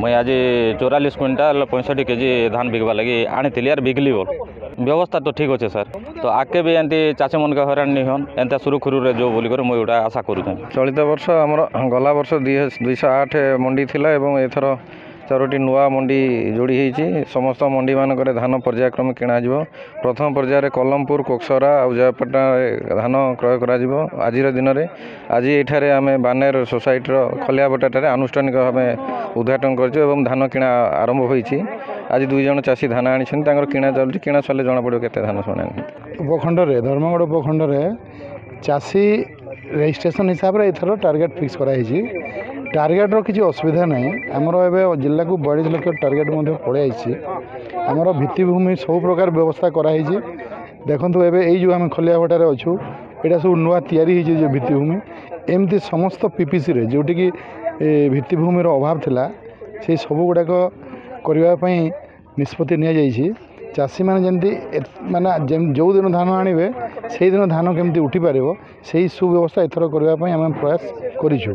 ମୁଇଁ ଆଜି ଚଉରାଳିଶ କୁଇଣ୍ଟାଲ ପଞ୍ଚଷଠି କେଜି ଧାନ ବିକ୍ବା ଲାଗି ଆଣିଥିଲି ଆର୍ ବିକ୍ଲି ବୋଲ ବ୍ୟବସ୍ଥା ତ ଠିକ୍ ଅଛେ ସାର୍ ତ ଆଗ୍କେ ବି ଏମିତି ଚାଷୀମାନକେ ହଇରାଣ ନି ହନ୍ ଏନ୍ତା ସୁରୁଖୁରୁରେ ଯୋଉ ବୋଲିକରି ମୁଇଁ ଗୋଟେ ଆଶା କରୁଛେଁ ଚଳିତ ବର୍ଷ ଆମର ଗଲା ବର୍ଷ ଦୁଇ ଦୁଇଶହ ଆଠ ମଣ୍ଡି ଥିଲା ଏବଂ ଏଥର তেরোটি নূয়া মন্ডি যোড়ি হয়েছি সমস্ত মন্ডি মানকরে ধান পর্যায়ক্রমে কিণাযিব প্রথম পর্যায়ে কলমপুর কোকসরা আউ জয়পাটনারে ধান ক্রয় করাযিব আজির দিনরে আজি এঠারে আমি বানের সোসাইটির খলিয়াবটাটারে আনুষ্ঠানিক ভাবে উদ্ঘাটন করছু এবং ধান কিণা আরম্ভ হয়েছি আজ দুই জন চাষী ধান আনিছেন তাঙ্কর কিণা চলছে কিণা সরলে জনাপড়ব কেতে ধান শুনে উপখণ্ডরে ধর্মগড় উপখণ্ডরে চাষী রেজিষ্ট্রেসন হিসাবে এথর টার্গেট ফিক্স করা হয়েছে টার্গেটর କିଛି ଅସୁବିଧା ନାହିଁ ଆମର ଏବେ ଜିଲ୍ଲାକୁ ବୟାଳିଶ ଲକ୍ଷ ଟାର୍ଗେଟ୍ ମଧ୍ୟ ପଳାଇ ଆସିଛି ଆମର ଭିତ୍ତିଭୂମି ସବୁ ପ୍ରକାର ବ୍ୟବସ୍ଥା କରାହେଇଛି ଦେଖନ୍ତୁ ଏବେ ଏଇ ଯେଉଁ ଆମେ ଖଲିଆଭଟାରେ ଅଛୁ ଏଇଟା ସବୁ ନୂଆ ତିଆରି ହେଇଛି ଯେଉଁ ଭିତ୍ତିଭୂମି ଏମିତି ସମସ୍ତ ପିପିସିରେ ଯେଉଁଠିକି ଭିତ୍ତିଭୂମିର ଅଭାବ ଥିଲା ସେଇ ସବୁଗୁଡ଼ାକ କରିବା ପାଇଁ ନିଷ୍ପତ୍ତି ନିଆଯାଇଛି ଚାଷୀମାନେ ଯେମିତି ମାନେ ଯେଉଁଦିନ ଧାନ ଆଣିବେ ସେଇଦିନ ଧାନ କେମିତି ଉଠିପାରିବ ସେଇ ସୁବ୍ୟବସ୍ଥା ଏଥର କରିବା ପାଇଁ ଆମେ ପ୍ରୟାସ କରିଛୁ